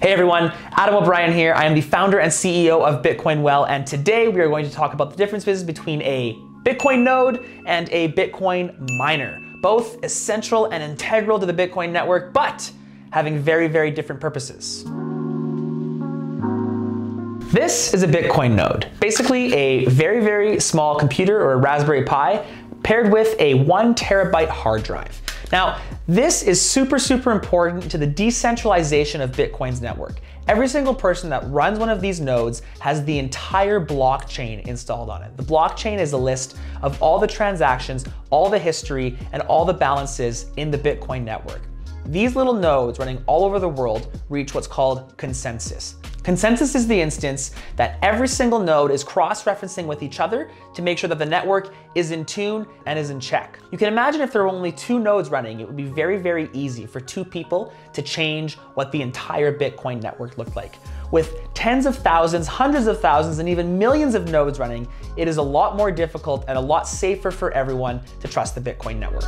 Hey everyone, Adam O'Brien here. I am the founder and CEO of Bitcoin Well, and today we are going to talk about the differences between a Bitcoin node and a Bitcoin miner. Both essential and integral to the Bitcoin network, but having very, very different purposes. This is a Bitcoin node, basically a very, very small computer or a Raspberry Pi paired with a one terabyte hard drive. Now, this is super, super important to the decentralization of Bitcoin's network. Every single person that runs one of these nodes has the entire blockchain installed on it. The blockchain is a list of all the transactions, all the history, and all the balances in the Bitcoin network. These little nodes running all over the world reach what's called consensus. Consensus is the instance that every single node is cross-referencing with each other to make sure that the network is in tune and is in check. You can imagine if there were only two nodes running, it would be very, very easy for two people to change what the entire Bitcoin network looked like. With tens of thousands, hundreds of thousands, and even millions of nodes running, it is a lot more difficult and a lot safer for everyone to trust the Bitcoin network.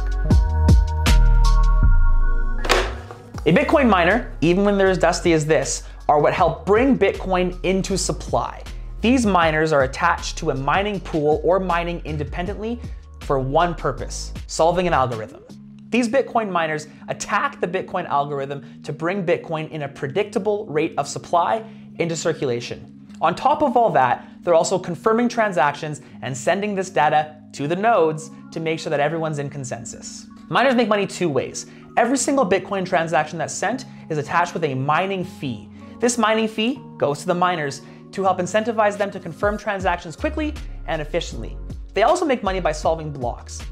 A Bitcoin miner, even when they're as dusty as this, are what help bring Bitcoin into supply. These miners are attached to a mining pool or mining independently for one purpose, solving an algorithm. These Bitcoin miners attack the Bitcoin algorithm to bring Bitcoin in a predictable rate of supply into circulation. On top of all that, they're also confirming transactions and sending this data to the nodes to make sure that everyone's in consensus. Miners make money two ways. Every single Bitcoin transaction that's sent is attached with a mining fee. This mining fee goes to the miners to help incentivize them to confirm transactions quickly and efficiently. They also make money by solving blocks.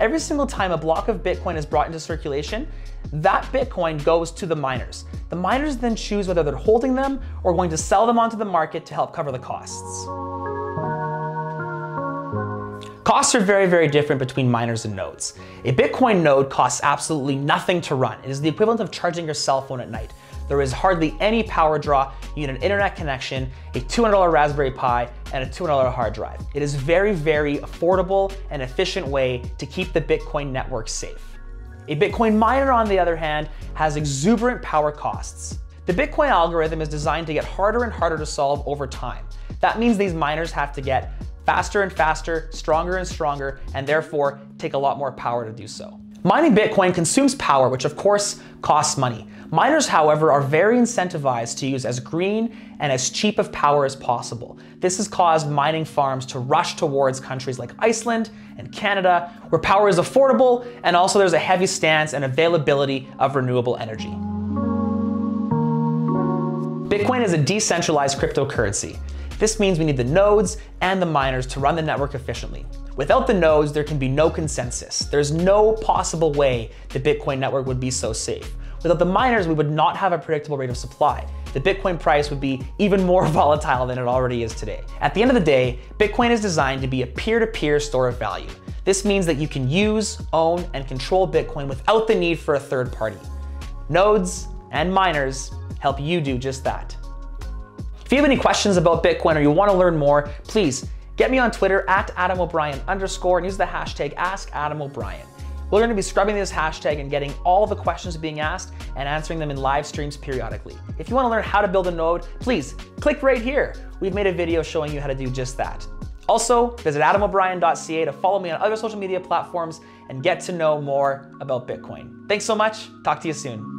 Every single time a block of Bitcoin is brought into circulation, that Bitcoin goes to the miners. The miners then choose whether they're holding them or going to sell them onto the market to help cover the costs. Costs are very, very different between miners and nodes. A Bitcoin node costs absolutely nothing to run. It is the equivalent of charging your cell phone at night. There is hardly any power draw. You need an internet connection, a $200 Raspberry Pi, and a $200 hard drive. It is very, very affordable and efficient way to keep the Bitcoin network safe. A Bitcoin miner, on the other hand, has exuberant power costs. The Bitcoin algorithm is designed to get harder and harder to solve over time. That means these miners have to get faster and faster, stronger and stronger, and therefore take a lot more power to do so. Mining Bitcoin consumes power, which of course costs money. Miners, however, are very incentivized to use as green and as cheap of power as possible. This has caused mining farms to rush towards countries like Iceland and Canada, where power is affordable and also there's a heavy stance and availability of renewable energy. Bitcoin is a decentralized cryptocurrency. This means we need the nodes and the miners to run the network efficiently. Without the nodes, there can be no consensus. There's no possible way the Bitcoin network would be so safe. Without the miners, we would not have a predictable rate of supply. The Bitcoin price would be even more volatile than it already is today. At the end of the day, Bitcoin is designed to be a peer-to-peer -peer store of value. This means that you can use, own, and control Bitcoin without the need for a third party. Nodes and miners help you do just that. If you have any questions about Bitcoin or you want to learn more, please get me on Twitter at Adam O'Brien underscore and use the hashtag AskAdamO'Brien. We're going to be scrubbing this hashtag and getting all the questions being asked and answering them in live streams periodically. If you want to learn how to build a node, please click right here. We've made a video showing you how to do just that. Also, visit adamobrien.ca to follow me on other social media platforms and get to know more about Bitcoin. Thanks so much. Talk to you soon.